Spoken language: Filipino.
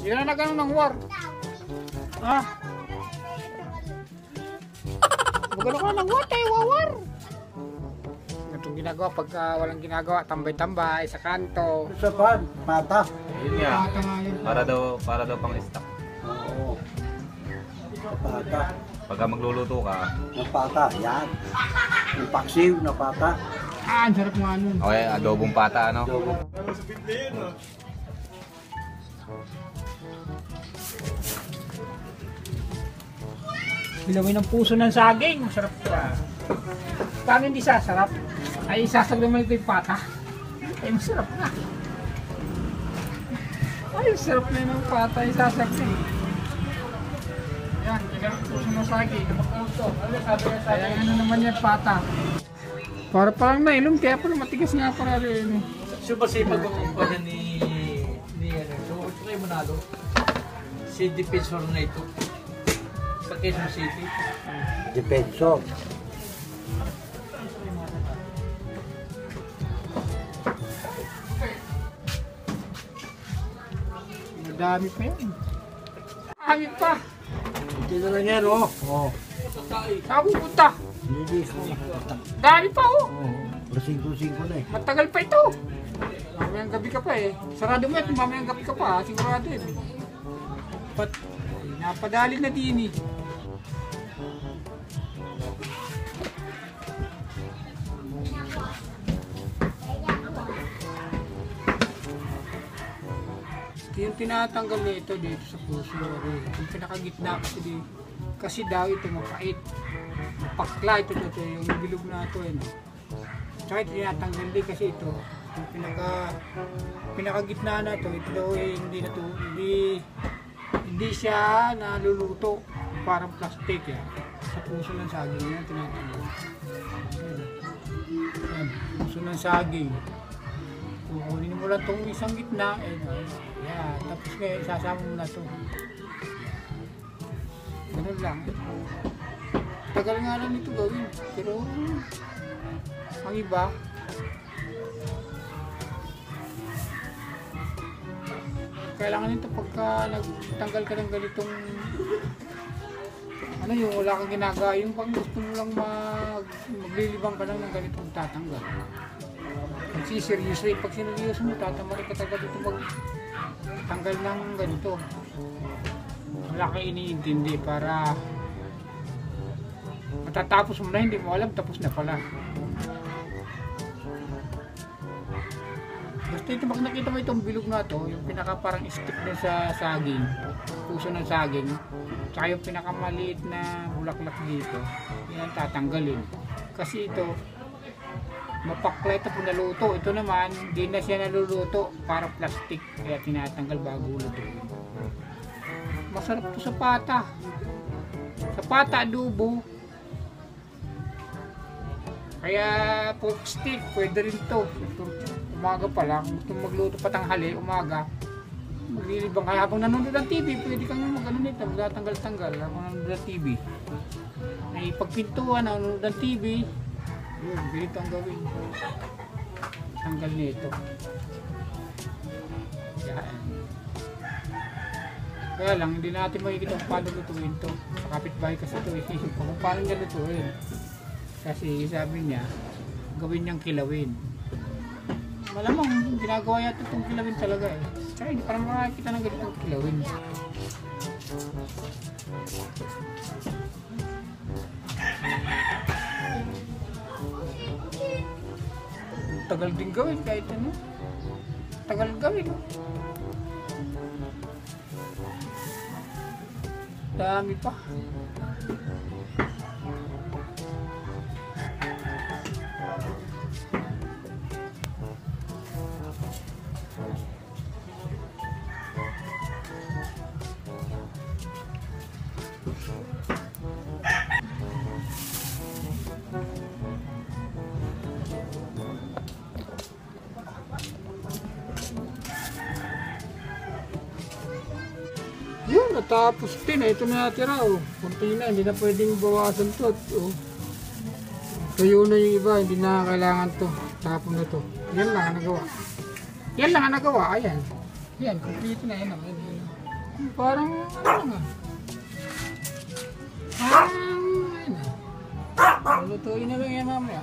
Hindi ka na nagano ng war. Ha? Magano ka ng war tayo, wawar. Itong ginagawa pagka walang ginagawa, tambay-tambay sa kanto. Sa pan, mata. Yun nga. Bata nga yun. Para daw, para daw pang stock. Oo. Pata. Pagka magluluto ka, Yung pata, yan. Yung paksiw na pata. Ah, ang sarap nga nun. okay, adobong pata, ano? Bilawin ng puso ng saging. Masarap ito ah. Paano hindi sasarap? Ay, sasag naman ito yung pata. Ay, masarap na. Ay, masarap na yun ang pata. Yung sasag na eh. Yan, ilang puso ng saging. Puso. Kaya ano naman yan, pata. Para parang nailom, kaya pala matigas nga para rin eh. Sumasipag ang kumpanya ni ni ano. So, ito kayo manalo. Si Defensor na ito. Sa Quezon City. Depenso. Madami pa yan. Madami pa. Na lang yan, oh. Oo. Saan pupunta? Hindi ko. Dami pa oh. Lasing-lasing ko na eh. Matagal pa ito. Mamayang gabi ka pa eh. Sarado mo ito, mamayang gabi ka pa. Sigurado eh. Pat, napadali na din eh. Yung tinatanggal na ito dito sa puso, yung pinakagitna kasi di, kasi daw ito mapait. Pakla ito, ito, ito yung bilog na ito. Eh? Tsaka ito tinatanggal din kasi ito, yung pinaka, pinakagitna na ito, ito daw eh, hindi na to, hindi, hindi siya naluluto, parang plastic eh. Sa puso ng saging yan, tinatanggal. Ayan, puso ng saging. Kukunin mo lang itong isang gitna, eh, yan, tapos ngayon isasama mo na ito. Ganun lang. Tagal nga lang ito gawin, pero ang iba, kailangan nito pagka nagtanggal ka ng ganitong ano yung wala kang ginagawa, yung pag gusto mo lang mag, maglilibang ka lang ng ganitong tatanggal. Pag seryoso pag sineryoso mo, tatamari ka talaga dito mag tanggal ng ganito. Wala kang iniintindi para matatapos mo na, hindi mo alam, tapos na pala. Basta ito, pag nakita mo itong bilog na to, yung pinaka parang stick na sa saging, puso ng saging, tsaka yung pinakamaliit na bulaklak dito, yan ang tatanggalin. Kasi ito, mapakla ito pag naluto. Ito naman, hindi na siya naluluto, para plastic, kaya tinatanggal bago lutuin. Masarap to sa pata. Sa pata, adobo. Kaya pork stick, pwede rin to. Ito, umaga pa lang, gusto magluto pa tanghali, umaga. Maglilibang kaya habang nanonood ng TV, pwede kang mag-ano nito, magtatanggal-tanggal habang nanonood ng TV. May pagpintuan, nanonood ng TV, yun, ganito ang gawin. Tanggal nito. Yan. Kaya lang, hindi natin makikita kung paano lutuin to. Sa kapitbahay kasi ito, eh, kung paano niya lutuin. Kasi sabi niya, gawin niyang kilawin. Malamang ginagawa yata itong kilawin talaga eh. Kaya hindi pa naman makakita ng ganitong kilawin. Tagal din gawin kahit ano. Tagal gawin. Dami pa. Yun, natapos din eh. Ito na natira oh. Kunti na, hindi na pwedeng bawasan to. At, oh. Tuyo na yung iba, hindi na kailangan to. Tapon na to. Yan lang ang nagawa. Yan lang ang nagawa, ayan. Yan, kumplito na yan. Ayan. Parang, ano nga. Parang, ano. Lutuin na lang yan mamaya.